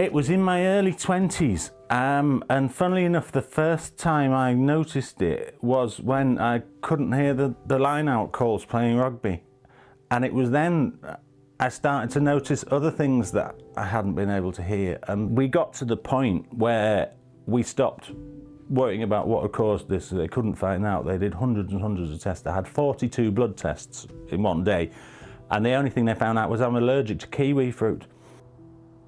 It was in my early 20s, um, and funnily enough, the first time I noticed it was when I couldn't hear the, the line out calls playing rugby. And it was then I started to notice other things that I hadn't been able to hear. And we got to the point where we stopped worrying about what had caused this. They couldn't find out. They did hundreds and hundreds of tests. I had 42 blood tests in one day, and the only thing they found out was I'm allergic to kiwi fruit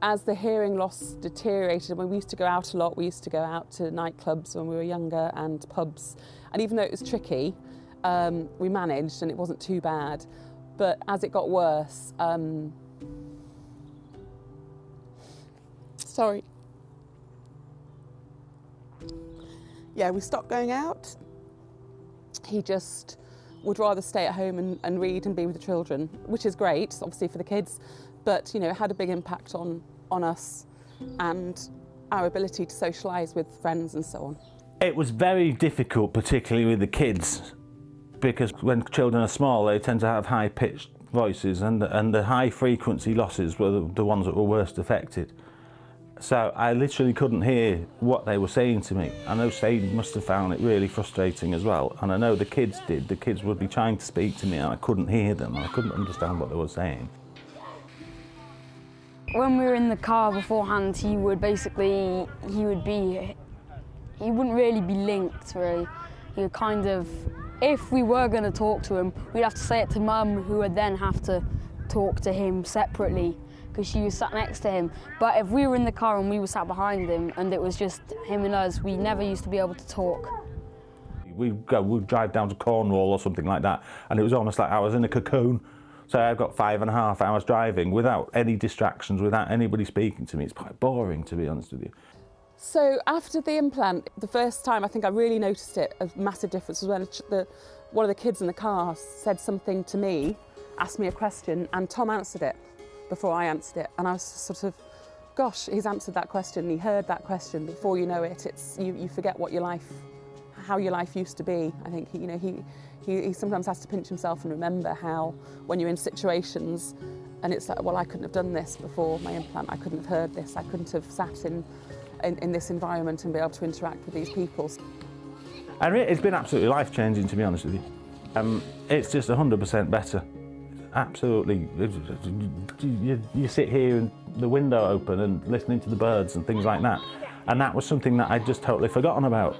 as the hearing loss deteriorated, when we used to go out a lot, we used to go out to nightclubs when we were younger and pubs. And even though it was tricky, um, we managed and it wasn't too bad. But as it got worse, um, sorry. Yeah, we stopped going out. He just would rather stay at home and, and read and be with the children, which is great, obviously, for the kids but you know, it had a big impact on, on us and our ability to socialise with friends and so on. It was very difficult, particularly with the kids, because when children are small, they tend to have high-pitched voices, and the, and the high-frequency losses were the, the ones that were worst affected. So I literally couldn't hear what they were saying to me. I know Sadie must have found it really frustrating as well, and I know the kids did. The kids would be trying to speak to me, and I couldn't hear them. I couldn't understand what they were saying. When we were in the car beforehand, he would basically, he would be, he wouldn't really be linked really. He would kind of, if we were going to talk to him, we'd have to say it to mum, who would then have to talk to him separately because she was sat next to him. But if we were in the car and we were sat behind him and it was just him and us, we never used to be able to talk. We'd go, we'd drive down to Cornwall or something like that, and it was almost like I was in a cocoon. So I've got five and a half hours driving without any distractions, without anybody speaking to me. It's quite boring, to be honest with you. So after the implant, the first time I think I really noticed it, a massive difference was when the, one of the kids in the car said something to me, asked me a question, and Tom answered it before I answered it. And I was sort of, gosh, he's answered that question, he heard that question. Before you know it, it's, you, you forget what your life, how your life used to be. I think, you know, he, he, he sometimes has to pinch himself and remember how when you're in situations and it's like, well, I couldn't have done this before my implant, I couldn't have heard this, I couldn't have sat in, in, in this environment and be able to interact with these people. And it's been absolutely life-changing, to be honest with you. Um, it's just 100% better. Absolutely. You, you sit here and the window open and listening to the birds and things like that. And that was something that I'd just totally forgotten about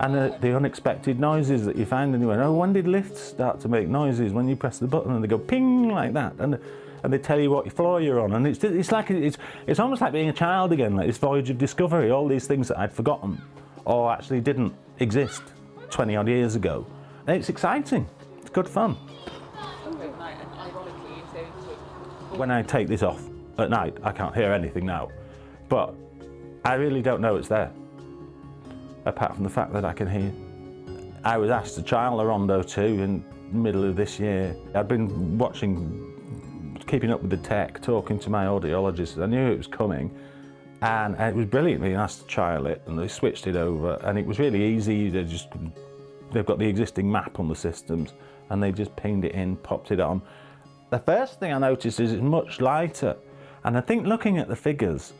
and the, the, unexpected noises that you find and you went, oh, when did lifts start to make noises? When you press the button and they go ping like that, and and they tell you what floor you're on, and it's it's like it's it's almost like being a child again, like this voyage of discovery. All these things that I'd forgotten, or actually didn't exist 20 odd years ago. And it's exciting. It's good fun. When I take this off at night, I can't hear anything now, but I really don't know it's there apart from the fact that I can hear. I was asked to trial the Rondo 2 in the middle of this year. I'd been watching, keeping up with the tech, talking to my audiologist. I knew it was coming and it was brilliant being asked to trial it and they switched it over and it was really easy. They just, they've got the existing map on the systems and they just pinged it in, popped it on. The first thing I noticed is it's much lighter and I think looking at the figures,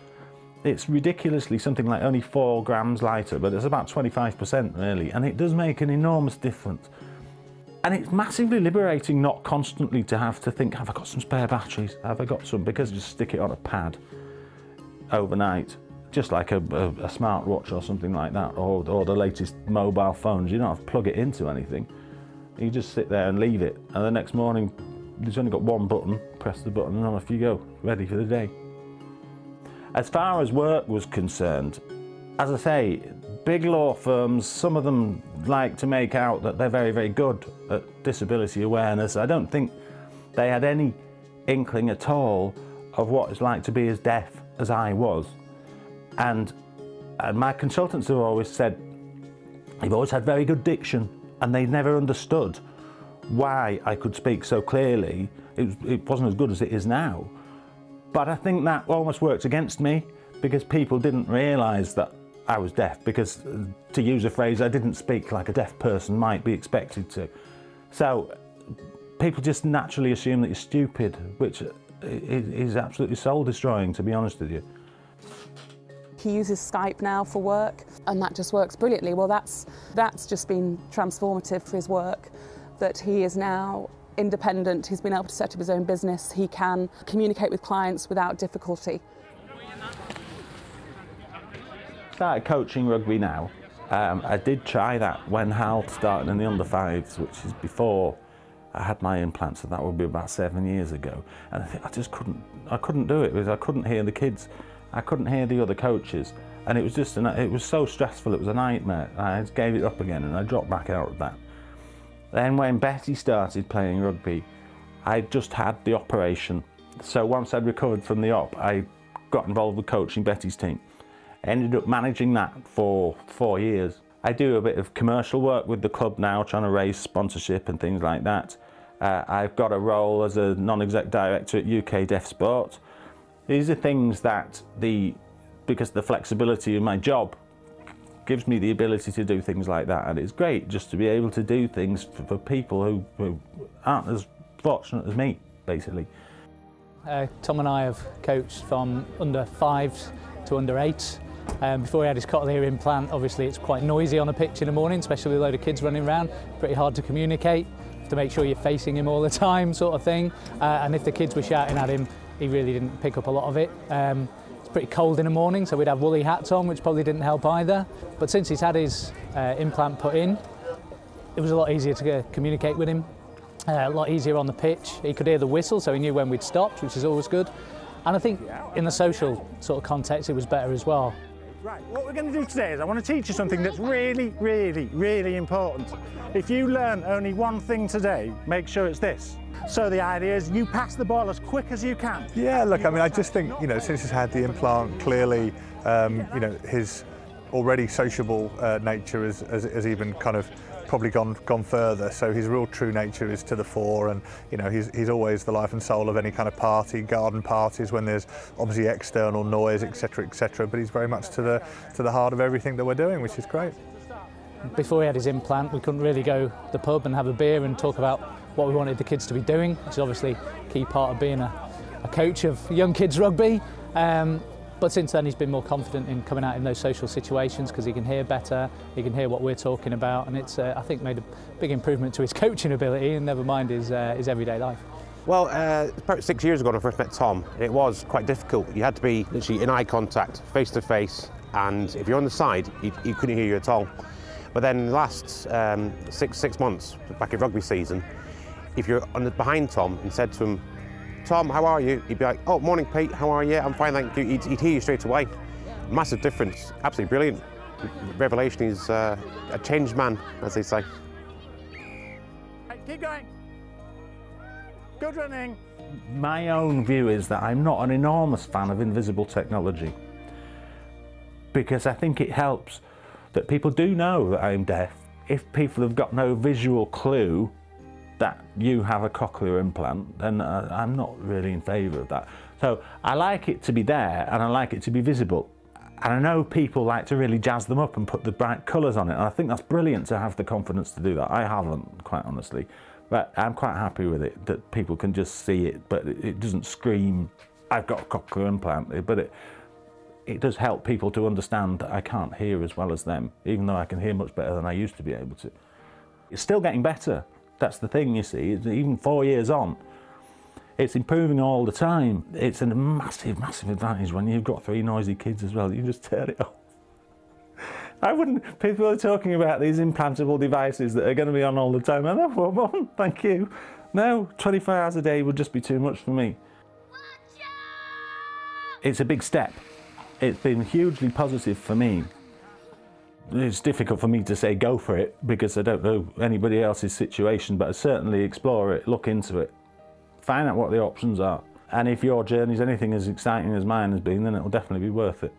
it's ridiculously something like only four grams lighter, but it's about 25% really, and it does make an enormous difference. And it's massively liberating not constantly to have to think, have I got some spare batteries? Have I got some? Because you just stick it on a pad overnight, just like a, a, a smartwatch or something like that, or, or the latest mobile phones. You don't have to plug it into anything. You just sit there and leave it, and the next morning, there's only got one button, press the button, and off you go, ready for the day. As far as work was concerned, as I say, big law firms, some of them like to make out that they're very, very good at disability awareness. I don't think they had any inkling at all of what it's like to be as deaf as I was. And, and my consultants have always said, you've always had very good diction, and they never understood why I could speak so clearly. It, it wasn't as good as it is now. But I think that almost worked against me because people didn't realise that I was deaf because, to use a phrase, I didn't speak like a deaf person might be expected to. So people just naturally assume that you're stupid, which is absolutely soul destroying, to be honest with you. He uses Skype now for work, and that just works brilliantly. Well, that's that's just been transformative for his work. That he is now independent. He's been able to set up his own business. He can communicate with clients without difficulty. Started coaching rugby now. Um, I did try that when Hal started in the under fives, which is before I had my implants, so that would be about seven years ago. And I, I just couldn't, I couldn't do it because I couldn't hear the kids, I couldn't hear the other coaches, and it was just, an, it was so stressful. It was a nightmare. I gave it up again, and I dropped back out of that. Then when Betty started playing rugby, I just had the operation. So once I'd recovered from the op, I got involved with coaching Betty's team. ended up managing that for four years. I do a bit of commercial work with the club now, trying to raise sponsorship and things like that. Uh, I've got a role as a non-exec director at UK Deaf Sport. These are things that the, because the flexibility of my job gives me the ability to do things like that and it's great just to be able to do things for, for people who, who aren't as fortunate as me, basically. Uh, Tom and I have coached from under fives to under eights. Um, before he had his cochlear implant, obviously it's quite noisy on a pitch in the morning, especially with a load of kids running around. Pretty hard to communicate, to make sure you're facing him all the time, sort of thing. Uh, and if the kids were shouting at him, he really didn't pick up a lot of it. Um, pretty cold in the morning, so we'd have woolly hats on, which probably didn't help either. But since he's had his uh, implant put in, it was a lot easier to uh, communicate with him. Uh, a lot easier on the pitch. He could hear the whistle, so he knew when we'd stopped, which is always good. And I think in the social sort of context, it was better as well. Right, what we're going to do today is I want to teach you something that's really, really, really important. If you learn only one thing today, make sure it's this. So the idea is you pass the ball as quick as you can. Yeah, look, I mean, I just think, you know, since he's had the implant, clearly, um, you know, his already sociable uh, nature has, has, has even kind of probably gone gone further. So his real true nature is to the fore, and you know he's he's always the life and soul of any kind of party, garden parties when there's obviously external noise, etc., etc. But he's very much to the to the heart of everything that we're doing, which is great. Before he had his implant, we couldn't really go the pub and have a beer and talk about what we wanted the kids to be doing, which is obviously a key part of being a, a coach of young kids rugby. Um, but since then, he's been more confident in coming out in those social situations because he can hear better, he can hear what we're talking about, and it's, uh, I think, made a big improvement to his coaching ability, and never mind his, uh, his everyday life. Well, uh, about six years ago when I first met Tom, it was quite difficult. You had to be literally in eye contact, face to face, and if you're on the side, he, he couldn't hear you at all. But then the last um, six, six months, back in rugby season, if you're on the, behind Tom and said to him, Tom, how are you? He'd be like, oh, morning, Pete, how are you? I'm fine, thank you. He'd, he'd hear you straight away. Massive difference, absolutely brilliant. Revelation is uh, a changed man, as they say. Hey, keep going. Good running. My own view is that I'm not an enormous fan of invisible technology because I think it helps that people do know that I'm deaf. If people have got no visual clue that you have a cochlear implant, then uh, I'm not really in favour of that. So I like it to be there and I like it to be visible. And I know people like to really jazz them up and put the bright colours on it. And I think that's brilliant to have the confidence to do that. I haven't, quite honestly. But I'm quite happy with it, that people can just see it, but it doesn't scream, I've got a cochlear implant. But it, it does help people to understand that I can't hear as well as them, even though I can hear much better than I used to be able to. It's still getting better. That's the thing, you see. Even four years on, it's improving all the time. It's a massive, massive advantage when you've got three noisy kids as well. You just turn it off. I wouldn't. People are talking about these implantable devices that are going to be on all the time. I know, well, thank you. No, 24 hours a day would just be too much for me. It's a big step. It's been hugely positive for me. It's difficult for me to say go for it because I don't know anybody else's situation, but I certainly explore it, look into it, find out what the options are. And if your journey is anything as exciting as mine has been, then it'll definitely be worth it.